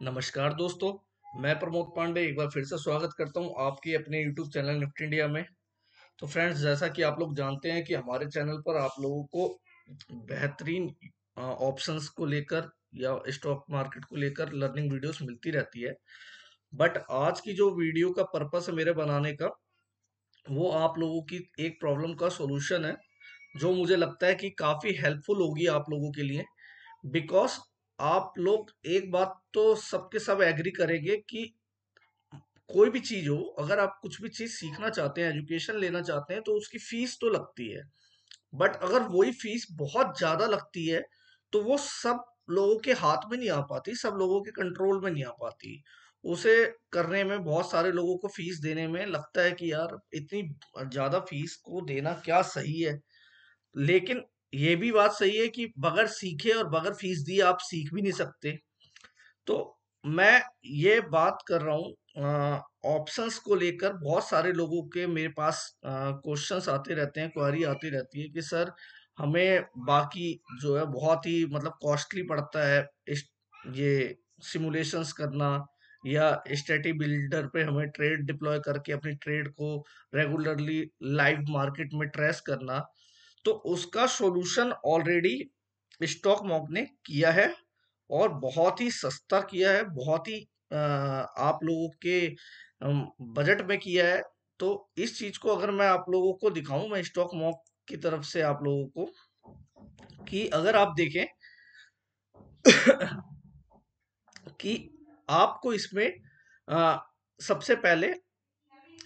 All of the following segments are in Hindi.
नमस्कार दोस्तों, मैं प्रमोद पांडे एक बार फिर से स्वागत करता हूँ आपके अपने YouTube चैनल निफ्टी इंडिया में। तो फ्रेंड्स, जैसा कि आप लोग जानते हैं कि हमारे चैनल पर आप लोगों को बेहतरीन ऑप्शंस को लेकर या स्टॉक मार्केट को लेकर लर्निंग वीडियोस मिलती रहती है। बट आज की जो वीडियो का पर्पस है मेरे बनाने का, वो आप लोगों की एक प्रॉब्लम का सोल्यूशन है, जो मुझे लगता है कि काफ़ी हेल्पफुल होगी आप लोगों के लिए। बिकॉज़ आप लोग एक बात तो सबके सब एग्री करेंगे कि कोई भी चीज़ हो, अगर आप कुछ भी चीज़ सीखना चाहते हैं एजुकेशन लेना चाहते हैं तो उसकी फ़ीस तो लगती है। बट अगर वही फ़ीस बहुत ज़्यादा लगती है तो वो सब लोगों के हाथ में नहीं आ पाती, सब लोगों के कंट्रोल में नहीं आ पाती। उसे करने में बहुत सारे लोगों को फ़ीस देने में लगता है कि यार, इतनी ज़्यादा फ़ीस को देना क्या सही है? लेकिन ये भी बात सही है कि बगैर सीखे और बगैर फ़ीस दिए आप सीख भी नहीं सकते। तो मैं ये बात कर रहा हूँ ऑप्शंस को लेकर बहुत सारे लोगों के मेरे पास क्वेश्चंस आते रहते हैं क्वारी आती रहती है कि, सर, हमें बाकी जो है बहुत ही मतलब कॉस्टली पड़ता है इस, ये सिमुलेशंस करना या स्टेटी बिल्डर पे हमें ट्रेड डिप्लॉय करके अपनी ट्रेड को रेगुलरली लाइव मार्केट में ट्रेस करना। तो उसका सॉल्यूशन ऑलरेडी स्टॉक मॉक ने किया है और बहुत ही सस्ता किया है बहुत ही आप लोगों के बजट में किया है। तो इस चीज़ को अगर मैं आप लोगों को दिखाऊँ मैं स्टॉक मॉक की तरफ़ से आप लोगों को कि अगर आप देखें कि आपको इसमें आ, सबसे पहले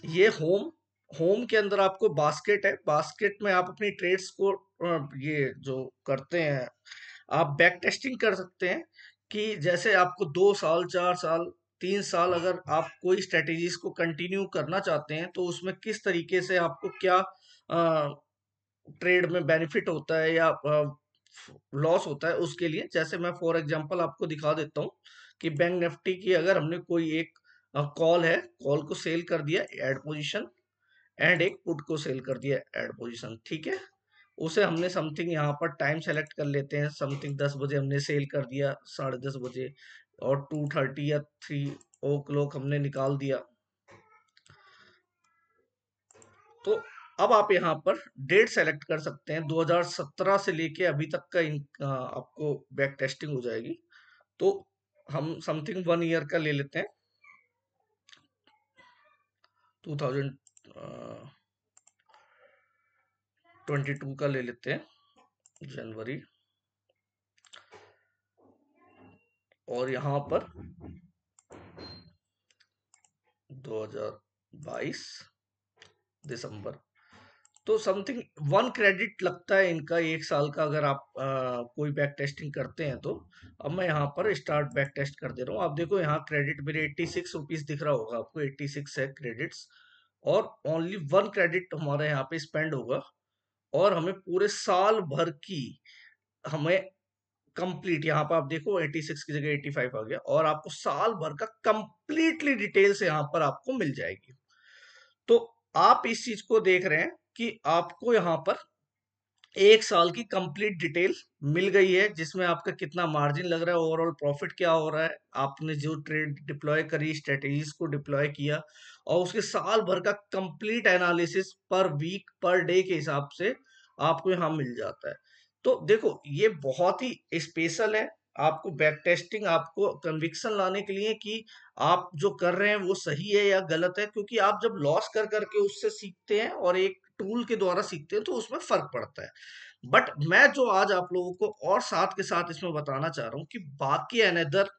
ये होम होम के अंदर आपको बास्केट है, बास्केट में आप अपनी ट्रेड्स को ये जो करते हैं, आप बैक टेस्टिंग कर सकते हैं कि जैसे आपको दो साल, चार साल, तीन साल अगर आप कोई स्ट्रेटेजीज को कंटिन्यू करना चाहते हैं तो उसमें किस तरीके से आपको क्या ट्रेड में बेनिफिट होता है या लॉस होता है उसके लिए? जैसे मैं फॉर एग्जांपल आपको दिखा देता हूँ कि बैंक निफ्टी की अगर हमने कोई एक कॉल है, कॉल को सेल कर दिया, एड पोजीशन एंड एक पुट को सेल कर दिया एड पोजिशन ठीक है? उसे हमने समथिंग यहाँ पर टाइम सेलेक्ट कर लेते हैं समथिंग दस बजे हमने सेल कर दिया साढ़े दस बजे और टू थर्टी या थ्री ओ क्लॉक हमने निकाल दिया। तो अब आप यहाँ पर डेट सेलेक्ट कर सकते हैं 2017 से लेके अभी तक का इन, आपको बैक टेस्टिंग हो जाएगी। तो हम समथिंग वन ईयर का ले लेते हैं। 2000 ट्वेंटी टू का ले लेते हैं जनवरी। और यहाँ पर 2022 दिसंबर। तो समथिंग वन क्रेडिट लगता है इनका एक साल का अगर आप आ, कोई बैक टेस्टिंग करते हैं तो। अब मैं यहाँ पर स्टार्ट बैक टेस्ट कर दे रहा हूँ। आप देखो यहाँ क्रेडिट मेरे एट्टी सिक्स रुपीज़ दिख रहा होगा आपको एट्टी सिक्स है क्रेडिट्स और ओनली वन क्रेडिट हमारे यहाँ पे स्पेंड होगा और हमें पूरे साल भर की हमें कंप्लीट यहाँ पर आप देखो 86 की जगह 85 आ गया और आपको साल भर का कंप्लीटली डिटेल्स यहाँ पर आपको मिल जाएगी। तो आप इस चीज़ को देख रहे हैं कि आपको यहाँ पर एक साल की कंप्लीट डिटेल मिल गई है, जिसमें आपका कितना मार्जिन लग रहा है ओवरऑल प्रॉफिट क्या हो रहा है, आपने जो ट्रेड डिप्लॉय करी स्ट्रेटेजीज को डिप्लॉय किया और उसके साल भर का complete analysis per week per day के हिसाब से आपको यहाँ मिल जाता है। तो देखो, ये बहुत ही स्पेशल है। आपको बैक टेस्टिंग आपको कन्विक्शन लाने के लिए कि आप जो कर रहे हैं वो सही है या गलत है, क्योंकि आप जब लॉस कर करके उससे सीखते हैं और एक टूल के द्वारा सीखते हैं तो उसमें फ़र्क पड़ता है। बट मैं जो आज आप लोगों को और साथ के साथ इसमें बताना चाह रहा हूँ कि बाकी अनदर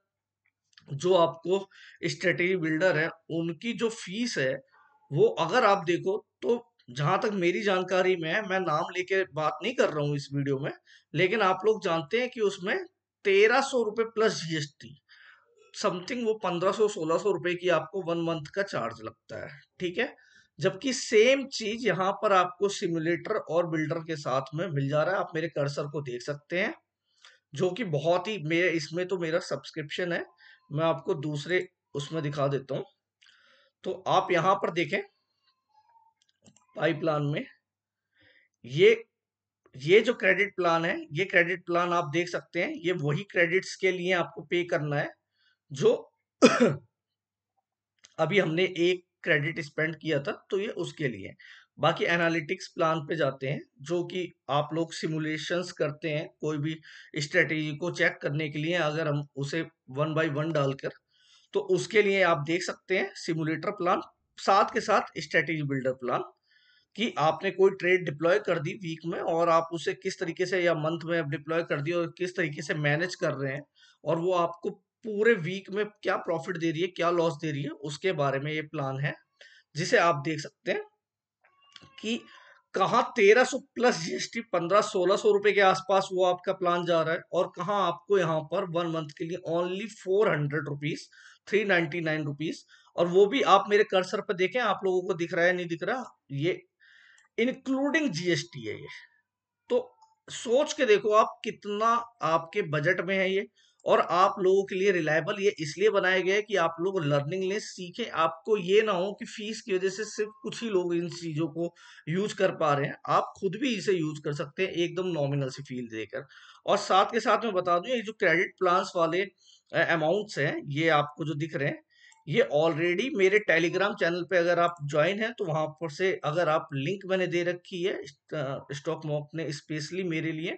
जो आपको स्ट्रेटेजी बिल्डर है, उनकी जो फ़ीस है, वो अगर आप देखो तो जहाँ तक मेरी जानकारी में है, मैं नाम लेके बात नहीं कर रहा हूँ इस वीडियो में, लेकिन आप लोग जानते हैं कि उसमें तेरह सौ रुपए प्लस जीएसटी समथिंग वो पंद्रह सौ, सोलह सौ रुपए की आपको वन मंथ का चार्ज लगता है, ठीक है? जबकि सेम चीज़ यहाँ पर आपको सिमुलेटर और बिल्डर के साथ में मिल जा रहा है, आप मेरे कर्सर को देख सकते हैं, जो कि बहुत ही मेरे इसमें तो मेरा सब्सक्रिप्शन है मैं आपको दूसरे उसमें दिखा देता हूँ। तो आप यहाँ पर देखें पाइपलाइन में, ये ये जो क्रेडिट प्लान है, ये क्रेडिट प्लान आप देख सकते हैं, ये वही क्रेडिट्स के लिए आपको पे करना है, जो अभी हमने एक क्रेडिट स्पेंड किया था तो ये उसके लिए बाकी एनालिटिक्स प्लान पे जाते हैं, जो कि आप लोग सिमुलेशंस करते हैं, कोई भी स्ट्रेटेजी को चेक करने के लिए अगर हम उसे वन बाय वन डालकर तो उसके लिए आप देख सकते हैं सिमुलेटर प्लान साथ के साथ स्ट्रेटेजी बिल्डर प्लान कि आपने कोई ट्रेड डिप्लॉय कर दी वीक में और आप उसे किस तरीके से या मंथ में डिप्लॉय कर दी और किस तरीके से मैनेज कर रहे हैं, और वो आपको पूरे वीक में क्या प्रॉफिट दे रही है, क्या लॉस दे रही है, उसके बारे में ये प्लान है, जिसे आप देख सकते हैं। कि कहाँ तेरह 1300 प्लस जीएसटी 15 1600 रुपए के आसपास वो आपका प्लान जा रहा है और कहा आपको यहाँ पर वन मंथ के लिए only four hundred rupees three ninety nine rupees और वो भी आप मेरे कर्सर पर देखें, आप लोगों को दिख रहा है नहीं दिख रहा, ये इंक्लूडिंग जीएसटी है ये। तो सोच के देखो आप कितना आपके बजट में है ये। और आप लोगों के लिए रिलायबल ये इसलिए बनाया गया है कि आप लोग लर्निंग ले, सीखें। आपको ये ना हो कि फ़ीस की वजह से सिर्फ़ कुछ ही लोग इन चीज़ों को यूज़ कर पा रहे हैं। आप खुद भी इसे यूज़ कर सकते हैं एकदम नॉमिनल सी फील देकर। और साथ के साथ मैं बता दूँ, ये जो क्रेडिट प्लान्स वाले अमाउंट्स हैं, ये आपको जो दिख रहे हैं, ये ऑलरेडी मेरे टेलीग्राम चैनल पे अगर आप ज्वाइन हैं तो वहाँ पर से अगर आप लिंक मैंने दे रखी है स्टॉक मॉक ने स्पेशली मेरे लिए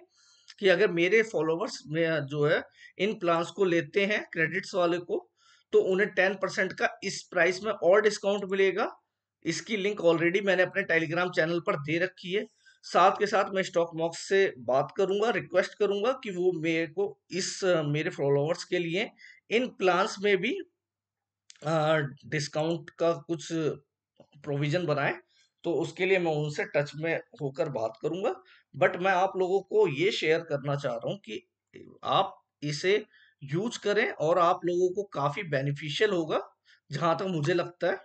कि अगर मेरे फॉलोवर्स में जो है, इन प्लान्स को लेते हैं क्रेडिट्स वाले को तो उन्हें टेन परसेंट का इस प्राइस में और डिस्काउंट मिलेगा। इसकी लिंक ऑलरेडी मैंने अपने टेलीग्राम चैनल पर दे रखी है। साथ के साथ मैं स्टॉक मॉक्स से बात करूँगा रिक्वेस्ट करूँगा कि वो मेरे को इस मेरे फॉलोवर्स के लिए इन प्लान्स में भी डिस्काउंट का कुछ प्रोविज़न बनाए तो उसके लिए मैं उनसे टच में होकर बात करूँगा। बट मैं आप लोगों को ये शेयर करना चाह रहा हूँ कि आप इसे यूज़ करें और आप लोगों को काफ़ी बेनिफिशियल होगा जहाँ तक मुझे लगता है।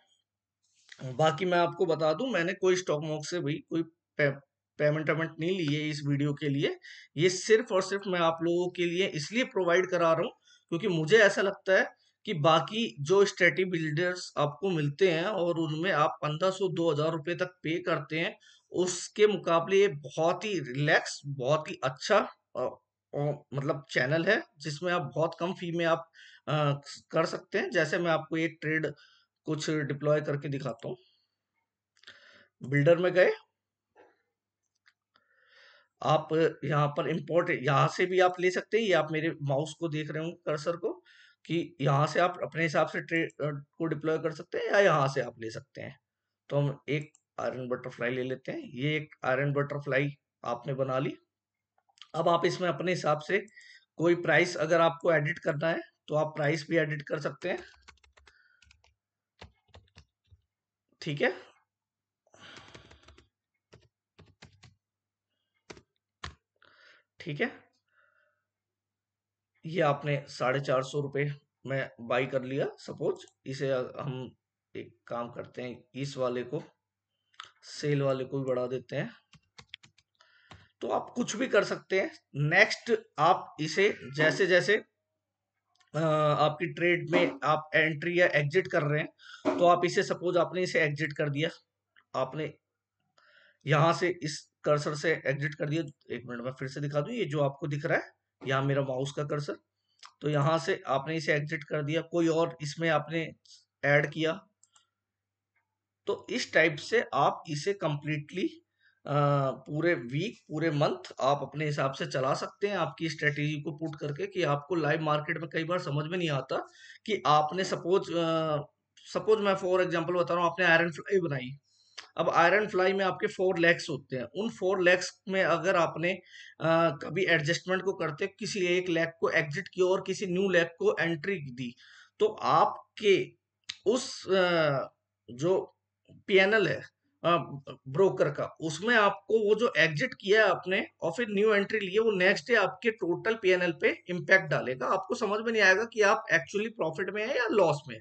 बाकी मैं आपको बता दूँ मैंने कोई स्टॉक मॉक से भी कोई पे, पेमेंट वेमेंट नहीं ली है इस वीडियो के लिए। ये सिर्फ़ और सिर्फ़ मैं आप लोगों के लिए इसलिए प्रोवाइड करा रहा हूँ क्योंकि मुझे ऐसा लगता है कि बाकी जो स्टेटी बिल्डर्स आपको मिलते हैं और उनमें आप पंद्रह सौ दो हज़ार रुपए तक पे करते हैं उसके मुकाबले ये बहुत ही रिलैक्स बहुत ही अच्छा आ, आ, मतलब चैनल है जिसमें आप बहुत कम फ़ी में आप आ, कर सकते हैं। जैसे मैं आपको एक ट्रेड कुछ डिप्लॉय करके दिखाता हूँ। बिल्डर में गए। आप यहाँ पर इंपोर्ट यहाँ से भी आप ले सकते हैं। ये आप मेरे माउस को देख रहे हो कर्सर को कि यहाँ से आप अपने हिसाब से ट्रेड को डिप्लॉय कर सकते हैं या यहाँ से आप ले सकते हैं। तो हम एक आयरन बटरफ्लाई ले लेते हैं। ये एक आयरन बटरफ्लाई आपने बना ली। अब आप इसमें अपने हिसाब से कोई प्राइस अगर आपको एडिट करना है तो आप प्राइस भी एडिट कर सकते हैं। ठीक है? ठीक है? ये आपने साढ़े चार सौ रुपये में बाई कर लिया, सपोज़। इसे हम एक काम करते हैं, इस वाले को सेल वाले को भी बढ़ा देते हैं। तो आप कुछ भी कर सकते हैं। नेक्स्ट आप इसे जैसे जैसे आपकी ट्रेड में आप एंट्री या एग्जिट कर रहे हैं तो आप इसे सपोज़ आपने इसे एग्जिट कर दिया। आपने यहाँ से इस कर्सर से एग्जिट कर दिया। एक मिनट, में फिर से दिखा दूँ। ये जो आपको दिख रहा है, यहाँ मेरा माउस का कर्सर तो यहाँ से आपने इसे एग्जिट कर दिया। कोई और इसमें आपने ऐड किया। तो इस टाइप से आप इसे कंप्लीटली पूरे वीक पूरे मंथ आप अपने हिसाब से चला सकते हैं आपकी स्ट्रेटेजी को पुट करके कि आपको लाइव मार्केट में कई बार समझ में नहीं आता कि आपने सपोज़ सपोज़ मैं फॉर एग्जांपल बता रहा हूँ आपने आयरन फ्लाई बनाई। अब आयरन फ्लाई में आपके फोर लेग्स होते हैं। उन फोर लेग्स में अगर आपने आ, कभी एडजस्टमेंट को करते किसी एक लेग को एग्जिट किया और किसी न्यू लेग को एंट्री दी तो आपके उस आ, जो पीएनएल है ब्रोकर का, उसमें आपको वो जो एग्जिट किया है आपने और फिर न्यू एंट्री लिए वो नेक्स्ट डे आपके टोटल पीएनएल पे इम्पैक्ट डालेगा। आपको समझ में नहीं आएगा कि आप एक्चुअली प्रॉफिट में है या लॉस में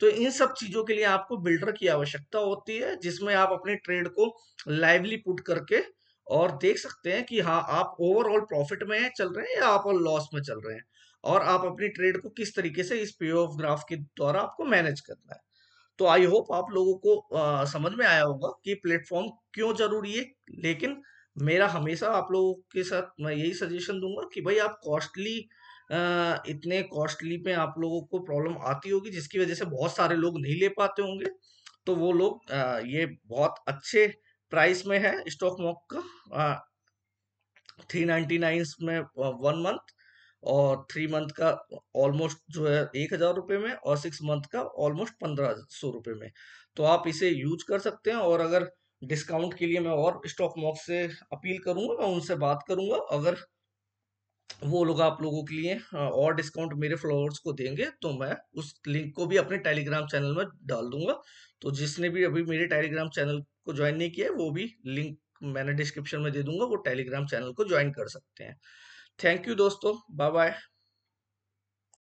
तो इन सब चीज़ों के लिए आपको बिल्डर की आवश्यकता होती है, जिसमें आप अपने ट्रेड को लाइवली पुट करके और देख सकते हैं कि हाँ आप ओवरऑल प्रॉफिट में चल रहे हैं या आप लॉस में चल रहे हैं। और आप अपनी ट्रेड को किस तरीके से इस पे ऑफ़ ग्राफ के द्वारा आपको मैनेज करना है। तो आई होप आप लोगों को आ, समझ में आया होगा कि प्लेटफॉर्म क्यों ज़रूरी है। लेकिन मेरा हमेशा आप लोगों के साथ मैं यही सजेशन दूँगा कि भाई आप कॉस्टली इतने कॉस्टली पे आप लोगों को प्रॉब्लम आती होगी जिसकी वजह से बहुत सारे लोग नहीं ले पाते होंगे। तो वो लोग ये बहुत अच्छे प्राइस में है स्टॉक मॉक का। थ्री नाइनटी नाइन में वन मंथ और थ्री मंथ का ऑलमोस्ट जो है एक हज़ार रुपये में और सिक्स मंथ का ऑलमोस्ट पंद्रह सौ रुपये में। तो आप इसे यूज़ कर सकते हैं और अगर डिस्काउंट के लिए मैं और स्टॉक मॉक से अपील करूँगा, मैं उनसे बात करूँगा। अगर वो लोग आप लोगों के लिए और डिस्काउंट मेरे फॉलोअर्स को देंगे तो मैं उस लिंक को भी अपने टेलीग्राम चैनल में डाल दूँगा। तो जिसने भी अभी मेरे टेलीग्राम चैनल को ज्वाइन नहीं किया वो भी लिंक मैंने डिस्क्रिप्शन में दे दूँगा, वो टेलीग्राम चैनल को ज्वाइन कर सकते हैं। थैंक यू दोस्तों. Bye bye